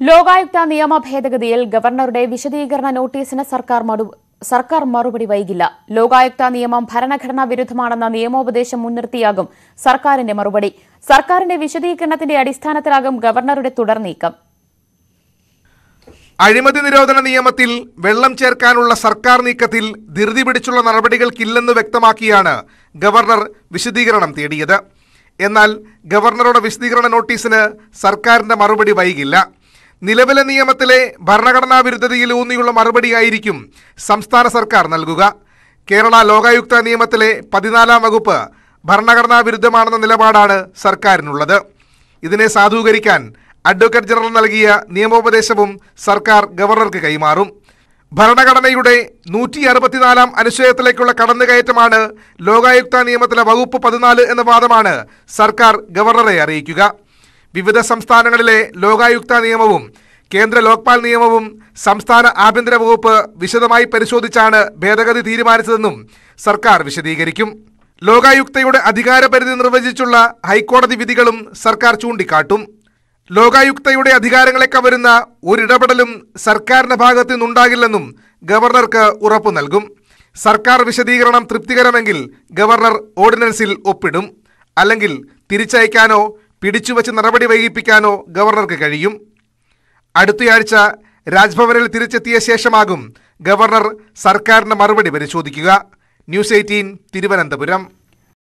ലോകായുക്ത നിയമ ഭേദഗതിയിൽ ഗവർണറുടെ വിശദീകരണ നോട്ടീസിന് സർക്കാർ സർക്കാർ മറുപടി വൈകില്ല. ലോകായുക്ത നിയമം ഭരണഘടനാ വിരുദ്ധമാണെന്ന നിയമോപദേശം മുൻനിർത്തിയാകും സർക്കാരിന്റെ മറുപടി. സർക്കാരിന്റെ വിശദീകരണത്തിന്റെ അടിസ്ഥാനത്തിലാകും ഗവർണറുടെ തുടർ നീക്കം. അഴിമതി നിരോധന നിയമത്തിൽ വെള്ളം ചേർക്കാനുള്ള സർക്കാർ നീക്കത്തിൽ ധൃതി പിടിച്ചുള്ള നടപടികൾക്കില്ലെന്ന് വ്യക്തമാക്കിയാണ് ഗവർണർ വിശദീകരണം തേടിയത്. എന്നാൽ ഗവർണറുടെ വിശദീകരണ നോട്ടീസിന് സർക്കാരിന്റെ മറുപടി വൈകില്ല. നിലവിലെ നിയമത്തിലെ ഭരണഘടനാ വിരുദ്ധതയിൽ ഊന്നിയുള്ള മറുപടിയായിരിക്കും സംസ്ഥാന സർക്കാർ നൽകുക. കേരള ലോകായുക്ത നിയമത്തിലെ പതിനാലാം വകുപ്പ് ഭരണഘടനാ വിരുദ്ധമാണെന്ന നിലപാടാണ് സർക്കാരിനുള്ളത്. ഇതിനെ സാധൂകരിക്കാൻ അഡ്വക്കേറ്റ് ജനറൽ നൽകിയ നിയമോപദേശവും സർക്കാർ ഗവർണർക്ക് കൈമാറും. ഭരണഘടനയുടെ നൂറ്റി അറുപത്തിനാലാം അനുച്ഛേദത്തിലേക്കുള്ള കടന്നുകയറ്റമാണ് ലോകായുക്ത നിയമത്തിലെ വകുപ്പ് പതിനാല് എന്ന വാദമാണ് സർക്കാർ ഗവർണറെ അറിയിക്കുക. വിവിധ സംസ്ഥാനങ്ങളിലെ ലോകായുക്ത നിയമവും കേന്ദ്ര ലോക്പാൽ നിയമവും സംസ്ഥാന ആഭ്യന്തര വകുപ്പ് വിശദമായി പരിശോധിച്ചാണ് ഭേദഗതി തീരുമാനിച്ചതെന്നും സർക്കാർ വിശദീകരിക്കും. ലോകായുക്തയുടെ അധികാരപരിധി നിർവചിച്ചുള്ള ഹൈക്കോടതി വിധികളും സർക്കാർ ചൂണ്ടിക്കാട്ടും. ലോകായുക്തയുടെ അധികാരങ്ങളെ കവരുന്ന ഒരിടപെടലും സർക്കാരിന്റെ ഭാഗത്തു നിന്നുണ്ടാകില്ലെന്നും ഗവർണർക്ക് ഉറപ്പു നൽകും. സർക്കാർ വിശദീകരണം തൃപ്തികരമെങ്കിൽ ഗവർണർ ഓർഡിനൻസിൽ ഒപ്പിടും. അല്ലെങ്കിൽ തിരിച്ചയക്കാനോ പിടിച്ചുവച്ച് നടപടി വൈകിപ്പിക്കാനോ ഗവർണർക്ക് കഴിയും. അടുത്തയാഴ്ച രാജ്ഭവനിൽ തിരിച്ചെത്തിയ ശേഷമാകും ഗവർണർ സർക്കാരിന് മറുപടി പരിശോധിക്കുക. News eighteen Thiruvananthapuram.